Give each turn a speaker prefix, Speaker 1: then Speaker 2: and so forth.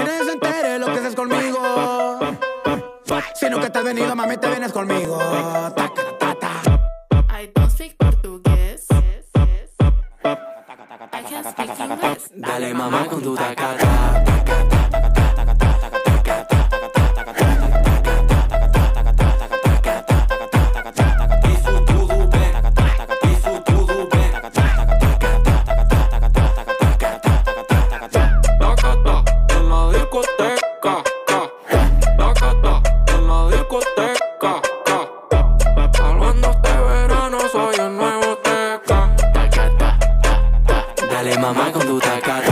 Speaker 1: Quieren que se entere lo que haces conmigo. Si nunca estás venido, mami, te vienes conmigo.
Speaker 2: I don't speak portugués. I can speak English.
Speaker 3: Dale mamá con tu tacata. mamá con tu tacata.